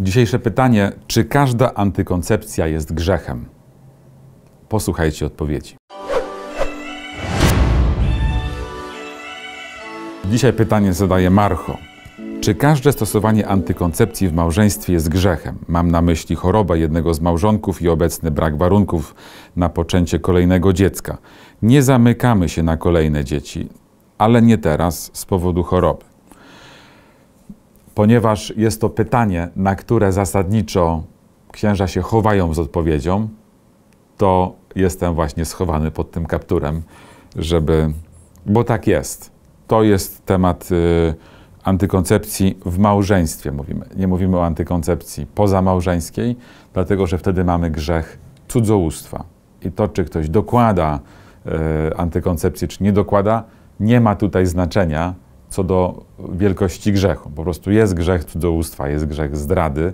Dzisiejsze pytanie: czy każda antykoncepcja jest grzechem? Posłuchajcie odpowiedzi. Dzisiaj pytanie zadaje Marcho. Czy każde stosowanie antykoncepcji w małżeństwie jest grzechem? Mam na myśli chorobę jednego z małżonków i obecny brak warunków na poczęcie kolejnego dziecka. Nie zamykamy się na kolejne dzieci, ale nie teraz z powodu choroby. Ponieważ jest to pytanie, na które zasadniczo księża się chowają z odpowiedzią, to jestem właśnie schowany pod tym kapturem, żeby. Bo tak jest. To jest temat y, antykoncepcji w małżeństwie, mówimy. Nie mówimy o antykoncepcji pozamałżeńskiej, dlatego że wtedy mamy grzech cudzołóstwa. I to, czy ktoś dokłada y, antykoncepcji, czy nie dokłada, nie ma tutaj znaczenia co do wielkości grzechu. Po prostu jest grzech cudzołóstwa, jest grzech zdrady,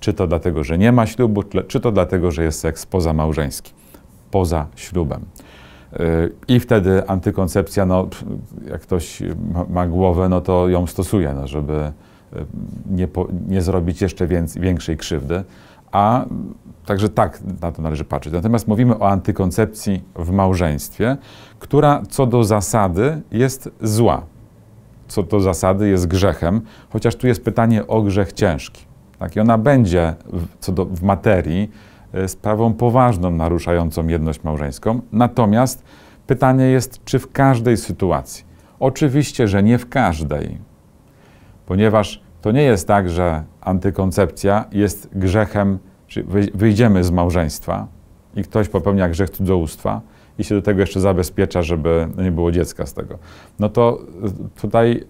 czy to dlatego, że nie ma ślubu, czy to dlatego, że jest seks pozamałżeński, poza ślubem. I wtedy antykoncepcja, no, jak ktoś ma, głowę, no to ją stosuje, no, żeby nie, po, nie zrobić jeszcze więcej, większej krzywdy. A także tak na to należy patrzeć. Natomiast mówimy o antykoncepcji w małżeństwie, która co do zasady jest zła. Co do zasady jest grzechem, chociaż tu jest pytanie o grzech ciężki. Tak? I ona będzie co do, w materii sprawą poważną naruszającą jedność małżeńską. Natomiast pytanie jest, czy w każdej sytuacji? Oczywiście, że nie w każdej, ponieważ to nie jest tak, że antykoncepcja jest grzechem, czy wyjdziemy z małżeństwa i ktoś popełnia grzech cudzołóstwa i się do tego jeszcze zabezpiecza, żeby nie było dziecka z tego. No to tutaj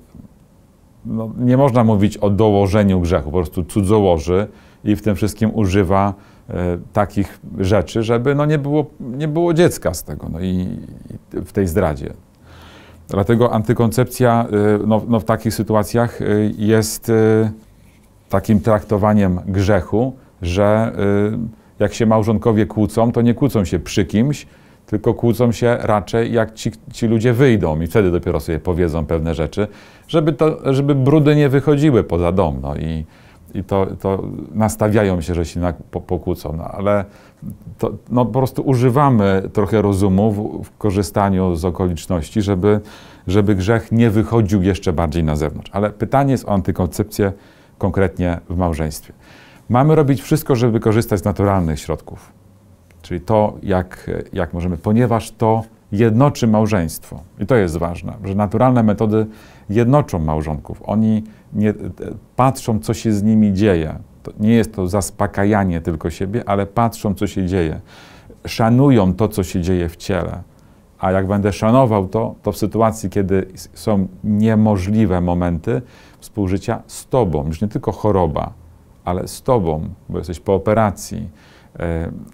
no, nie można mówić o dołożeniu grzechu, po prostu cudzołoży i w tym wszystkim używa e, takich rzeczy, żeby no, nie, było, nie było dziecka z tego no, i, i w tej zdradzie. Dlatego antykoncepcja e, no, no, w takich sytuacjach jest takim traktowaniem grzechu, że jak się małżonkowie kłócą, to nie kłócą się przy kimś, tylko kłócą się raczej jak ci, ci ludzie wyjdą i wtedy dopiero sobie powiedzą pewne rzeczy, żeby, to, żeby brudy nie wychodziły poza dom. No i, i to, to nastawiają się, że się na, po, pokłócą, no, ale to, no, po prostu używamy trochę rozumu w, w korzystaniu z okoliczności, żeby, żeby grzech nie wychodził jeszcze bardziej na zewnątrz. Ale pytanie jest o antykoncepcję konkretnie w małżeństwie. Mamy robić wszystko, żeby korzystać z naturalnych środków, czyli to, jak, jak możemy, ponieważ to jednoczy małżeństwo. I to jest ważne, że naturalne metody jednoczą małżonków. Oni nie, patrzą, co się z nimi dzieje. To nie jest to zaspokajanie tylko siebie, ale patrzą, co się dzieje. Szanują to, co się dzieje w ciele. A jak będę szanował to, to w sytuacji, kiedy są niemożliwe momenty współżycia z Tobą, już nie tylko choroba, ale z Tobą, bo jesteś po operacji,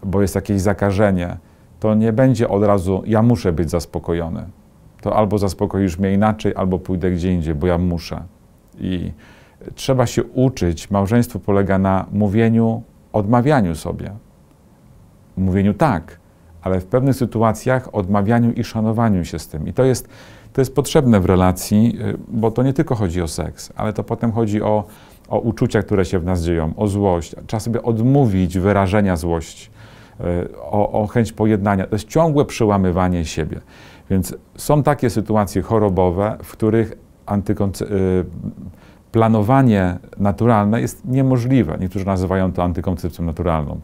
bo jest jakieś zakażenie, to nie będzie od razu, ja muszę być zaspokojony. To albo zaspokoisz mnie inaczej, albo pójdę gdzie indziej, bo ja muszę. I trzeba się uczyć. Małżeństwo polega na mówieniu, odmawianiu sobie. Mówieniu tak, ale w pewnych sytuacjach odmawianiu i szanowaniu się z tym. I to jest, to jest potrzebne w relacji, bo to nie tylko chodzi o seks, ale to potem chodzi o, o uczucia, które się w nas dzieją, o złość. Trzeba sobie odmówić wyrażenia złości, o, o chęć pojednania. To jest ciągłe przełamywanie siebie. Więc są takie sytuacje chorobowe, w których antykonce- planowanie naturalne jest niemożliwe. Niektórzy nazywają to antykoncepcją naturalną.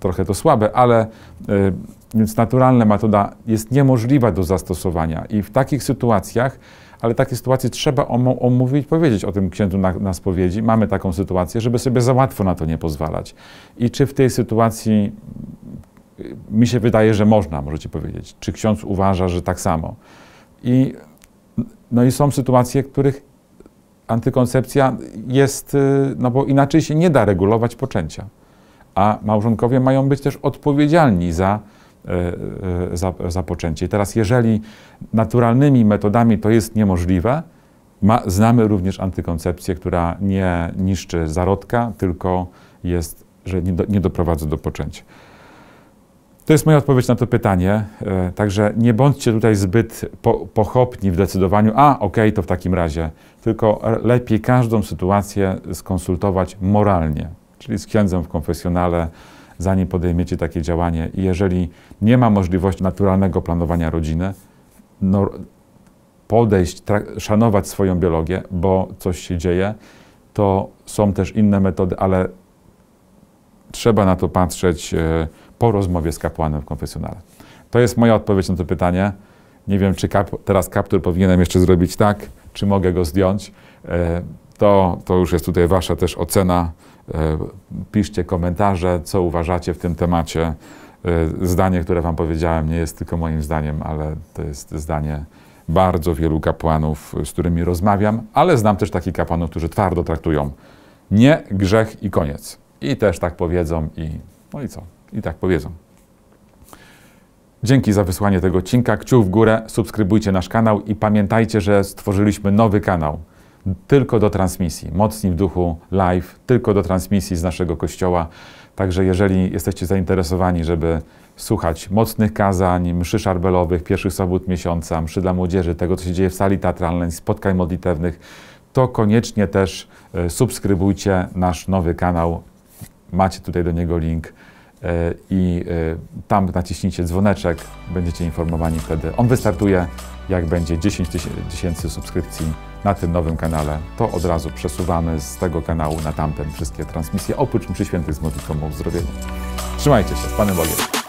Trochę to słabe, ale y, więc naturalna metoda jest niemożliwa do zastosowania i w takich sytuacjach, ale takie sytuacje trzeba omówić, powiedzieć o tym księdzu na, na spowiedzi. Mamy taką sytuację, żeby sobie za łatwo na to nie pozwalać. I czy w tej sytuacji mi się wydaje, że można, możecie powiedzieć. Czy ksiądz uważa, że tak samo? I, no i są sytuacje, w których antykoncepcja jest, y, no bo inaczej się nie da regulować poczęcia. A małżonkowie mają być też odpowiedzialni za, y, y, za, za poczęcie. I teraz, jeżeli naturalnymi metodami to jest niemożliwe, ma, znamy również antykoncepcję, która nie niszczy zarodka, tylko jest, że nie, do, nie doprowadza do poczęcia. To jest moja odpowiedź na to pytanie. E, Także nie bądźcie tutaj zbyt po, pochopni w decydowaniu, a okej, to w takim razie. Tylko lepiej każdą sytuację skonsultować moralnie, czyli z księdzem w konfesjonale, zanim podejmiecie takie działanie. I jeżeli nie ma możliwości naturalnego planowania rodziny, no, podejść, szanować swoją biologię, bo coś się dzieje, to są też inne metody, ale trzeba na to patrzeć e, po rozmowie z kapłanem w konfesjonale. To jest moja odpowiedź na to pytanie. Nie wiem, czy kap teraz kaptur powinienem jeszcze zrobić tak, czy mogę go zdjąć. To, to już jest tutaj Wasza też ocena. E, Piszcie komentarze, co uważacie w tym temacie. E, Zdanie, które Wam powiedziałem, nie jest tylko moim zdaniem, ale to jest zdanie bardzo wielu kapłanów, z którymi rozmawiam, ale znam też takich kapłanów, którzy twardo traktują nie, grzech i koniec. I też tak powiedzą i no i co? I tak powiedzą. Dzięki za wysłanie tego odcinka. Kciuk w górę, subskrybujcie nasz kanał i pamiętajcie, że stworzyliśmy nowy kanał tylko do transmisji. Mocni w duchu live, tylko do transmisji z naszego kościoła. Także jeżeli jesteście zainteresowani, żeby słuchać mocnych kazań, mszy szarbelowych, pierwszych sobót miesiąca, mszy dla młodzieży, tego, co się dzieje w sali teatralnej, spotkań modlitewnych, to koniecznie też e, subskrybujcie nasz nowy kanał. Macie tutaj do niego link i e, tam naciśnijcie dzwoneczek, będziecie informowani wtedy. On wystartuje, jak będzie 10 tysięcy subskrypcji na tym nowym kanale, to od razu przesuwamy z tego kanału na tamten wszystkie transmisje, oprócz mszy świętych z modlitwą o uzdrowienie. Trzymajcie się, z Panem Bogiem.